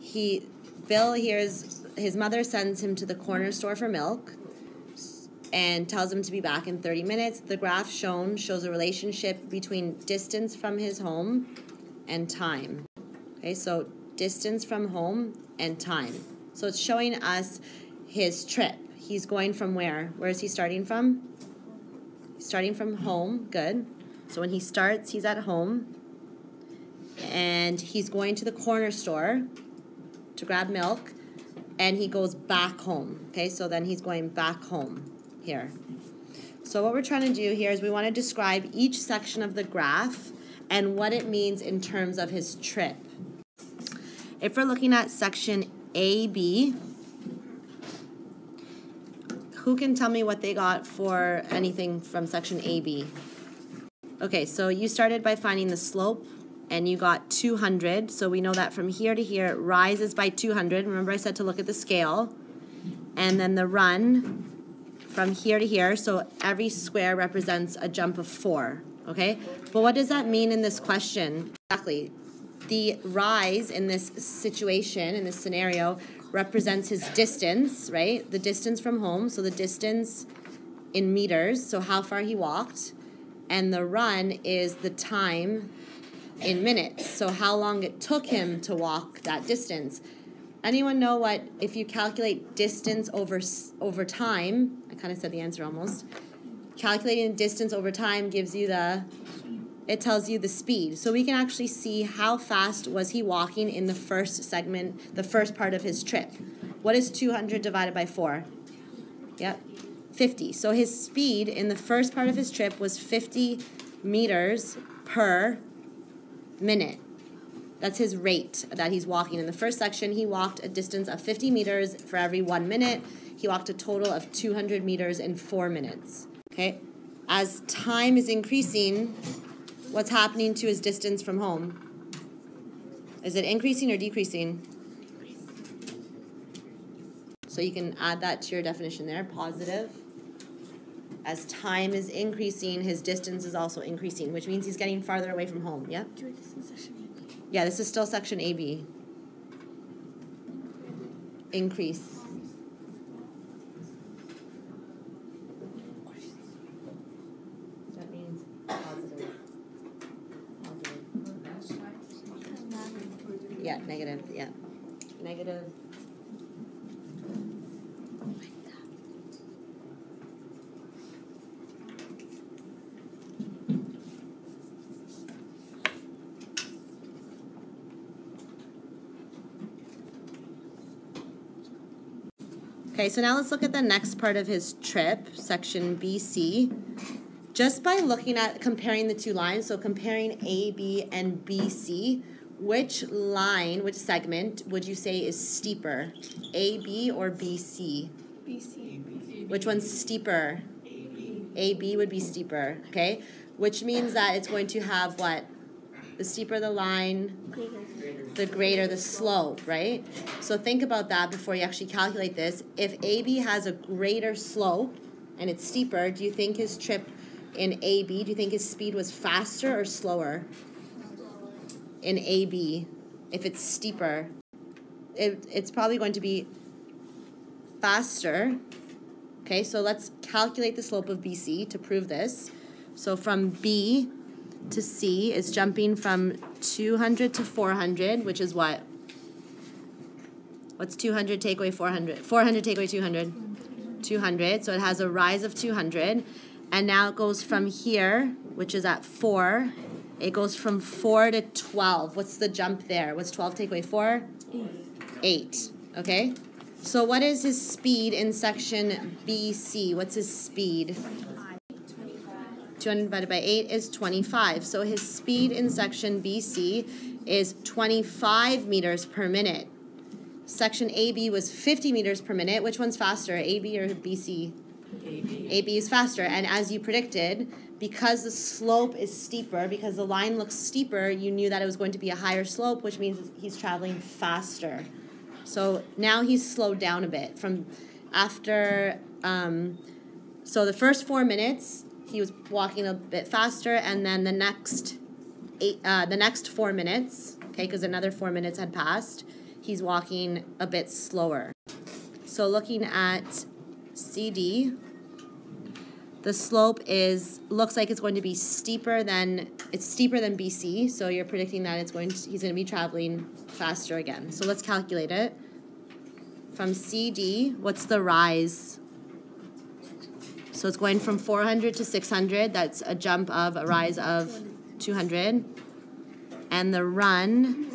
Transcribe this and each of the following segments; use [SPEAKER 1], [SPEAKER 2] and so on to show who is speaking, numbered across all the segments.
[SPEAKER 1] he Bill hears his mother sends him to the corner store for milk and tells him to be back in 30 minutes. The graph shown shows a relationship between distance from his home and time. Okay, so distance from home and time. So it's showing us his trip. He's going from where? Where is he starting from? Starting from home. Good. So when he starts, he's at home and he's going to the corner store to grab milk and he goes back home. Okay, so then he's going back home here. So what we're trying to do here is we want to describe each section of the graph and what it means in terms of his trip. If we're looking at section AB, who can tell me what they got for anything from section AB? Okay, so you started by finding the slope and you got 200. So we know that from here to here it rises by 200. Remember I said to look at the scale. And then the run from here to here. So every square represents a jump of four. Okay? But what does that mean in this question? Exactly. The rise in this situation, in this scenario, represents his distance, right? The distance from home. So the distance in meters, so how far he walked. And the run is the time in minutes. So how long it took him to walk that distance. Anyone know what if you calculate distance over over time? I kind of said the answer almost. Calculating distance over time gives you the it tells you the speed. So we can actually see how fast was he walking in the first segment, the first part of his trip. What is 200 divided by 4? Yep. 50. So his speed in the first part of his trip was 50 meters per minute. That's his rate that he's walking. In the first section, he walked a distance of 50 meters for every one minute. He walked a total of 200 meters in four minutes. Okay? As time is increasing, what's happening to his distance from home? Is it increasing or decreasing? So you can add that to your definition there, positive. As time is increasing, his distance is also increasing, which means he's getting farther away from home. Yep. Yeah, this is still section AB. Increase. That means positive. Positive. Yeah, negative, yeah. Negative. Okay, so now let's look at the next part of his trip, section BC. Just by looking at comparing the two lines, so comparing AB and BC, which line, which segment would you say is steeper, AB or BC?
[SPEAKER 2] BC.
[SPEAKER 1] Which one's steeper? AB would be steeper, okay? Which means that it's going to have what? The steeper the line, the greater the slope, right? So think about that before you actually calculate this. If AB has a greater slope and it's steeper, do you think his trip in AB, do you think his speed was faster or slower? In AB, if it's steeper, it, it's probably going to be faster. Okay, so let's calculate the slope of BC to prove this. So from B to C is jumping from 200 to 400, which is what? What's 200 take away 400? 400 take away 200? 200. So it has a rise of 200. And now it goes from here, which is at 4. It goes from 4 to 12. What's the jump there? What's 12 take away 4? 8. 8. Okay? So what is his speed in section BC? What's his speed? 200 divided by 8 is 25. So his speed in section BC is 25 meters per minute. Section AB was 50 meters per minute. Which one's faster, AB or BC?
[SPEAKER 2] AB.
[SPEAKER 1] AB is faster. And as you predicted, because the slope is steeper, because the line looks steeper, you knew that it was going to be a higher slope, which means he's traveling faster. So now he's slowed down a bit from after. Um, so the first four minutes, he was walking a bit faster, and then the next eight, uh, the next four minutes, okay, because another four minutes had passed. He's walking a bit slower. So looking at CD, the slope is looks like it's going to be steeper than it's steeper than BC. So you're predicting that it's going to, he's going to be traveling faster again. So let's calculate it. From CD, what's the rise? So it's going from 400 to 600. That's a jump of a rise of 200. And the run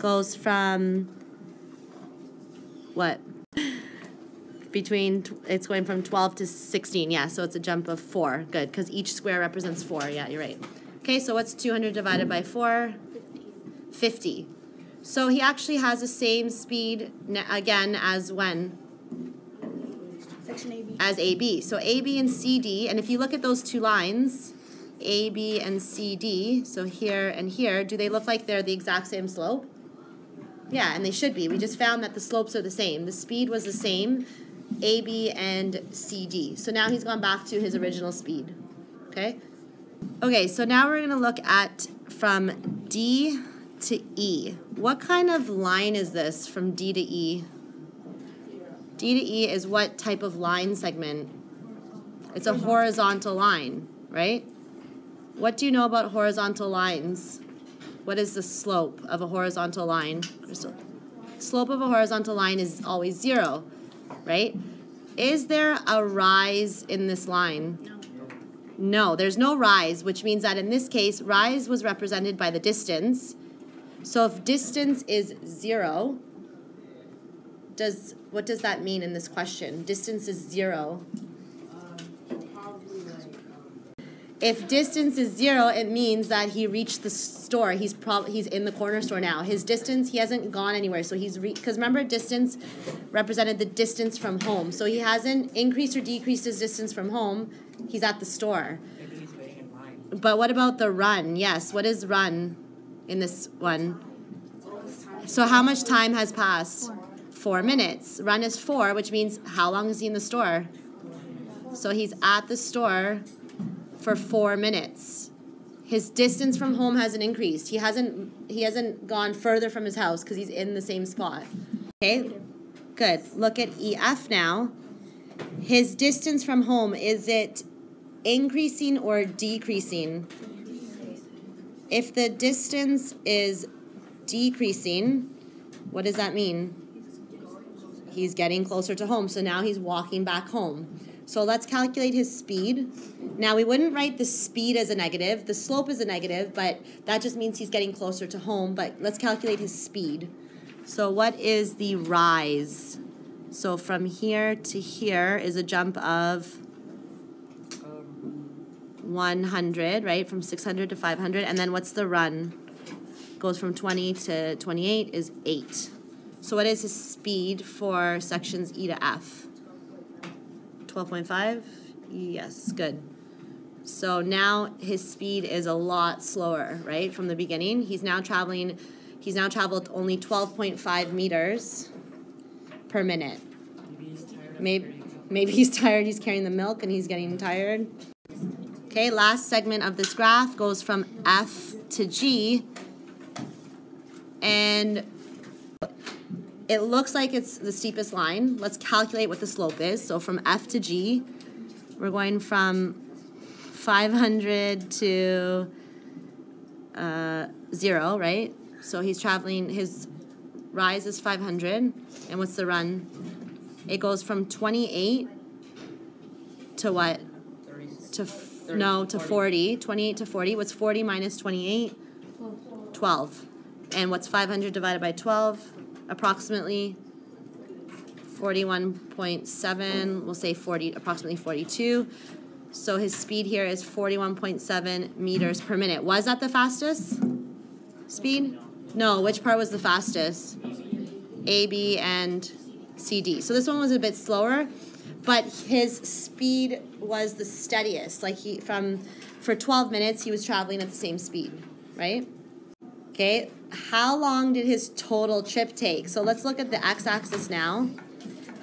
[SPEAKER 1] goes from what? Between, it's going from 12 to 16. Yeah, so it's a jump of 4. Good, because each square represents 4. Yeah, you're right. Okay, so what's 200 divided by 4? 50. So he actually has the same speed again as when?
[SPEAKER 3] Section AB.
[SPEAKER 1] as AB. So AB and CD, and if you look at those two lines, AB and CD, so here and here, do they look like they're the exact same slope? Yeah, and they should be. We just found that the slopes are the same. The speed was the same, AB and CD. So now he's gone back to his original speed. Okay? Okay, so now we're going to look at from D to E. What kind of line is this from D to E? D to E is what type of line segment? It's a horizontal line, right? What do you know about horizontal lines? What is the slope of a horizontal line? Slope of a horizontal line is always zero, right? Is there a rise in this line?
[SPEAKER 3] No.
[SPEAKER 1] No, there's no rise, which means that in this case, rise was represented by the distance. So if distance is zero, does what does that mean in this question? Distance is zero. Um, um, if distance is zero, it means that he reached the store. He's prob- he's in the corner store now. His distance, he hasn't gone anywhere. So he's re- because remember, distance represented the distance from home. So he hasn't increased or decreased his distance from home. He's at the store.
[SPEAKER 2] Maybe he's waiting.
[SPEAKER 1] But what about the run? Yes, what is run in this one? So how much time has passed? Four minutes. Run is four, which means how long is he in the store? So he's at the store for four minutes. His distance from home hasn't increased. He hasn't he hasn't gone further from his house because he's in the same spot. Okay? Good. Look at EF now. His distance from home, is it increasing or decreasing? If the distance is decreasing, what does that mean? He's getting closer to home, so now he's walking back home. So let's calculate his speed. Now we wouldn't write the speed as a negative, the slope is a negative, but that just means he's getting closer to home. But let's calculate his speed. So what is the rise? So from here to here is a jump of 100, right? From 600 to 500. And then what's the run? Goes from 20 to 28 is 8. So what is his speed for sections E to F? 12.5? Yes, good. So now his speed is a lot slower, right? From the beginning. He's now traveling, he's now traveled only 12.5 meters per minute.
[SPEAKER 2] Maybe he's tired
[SPEAKER 1] Maybe, maybe he's tired, he's carrying the milk and he's getting tired. Okay, last segment of this graph goes from F to G. And it looks like it's the steepest line. Let's calculate what the slope is. So from F to G, we're going from 500 to uh, zero, right? So he's traveling, his rise is 500. And what's the run? It goes from 28 to what?
[SPEAKER 2] Thirty.
[SPEAKER 1] To f- no, to 40. 28 to 40. What's 40 minus 28? 12. And what's 500 divided by 12? Approximately 41.7. We'll say 40, approximately 42. So his speed here is 41.7 meters per minute. Was that the fastest speed? No, which part was the fastest? A, B, and CD. So this one was a bit slower, but his speed was the steadiest. Like he from for 12 minutes he was traveling at the same speed, right? Okay. How long did his total trip take? So let's look at the x-axis now.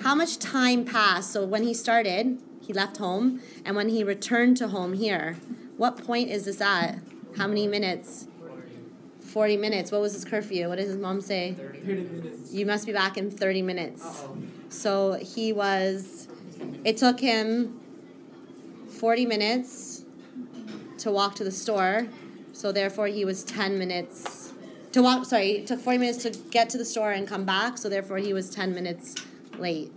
[SPEAKER 1] How much time passed? So when he started, he left home, and when he returned to home here, what point is this at? How many minutes? 40 minutes. What was his curfew? What did his mom say?
[SPEAKER 2] Thirty.
[SPEAKER 4] Thirty minutes.
[SPEAKER 1] You must be back in 30 minutes.
[SPEAKER 2] Uh-oh.
[SPEAKER 1] So he was, it took him 40 minutes to walk to the store. So therefore, he was 10 minutes to walk. Sorry, it took 40 minutes to get to the store and come back. So therefore, he was 10 minutes late.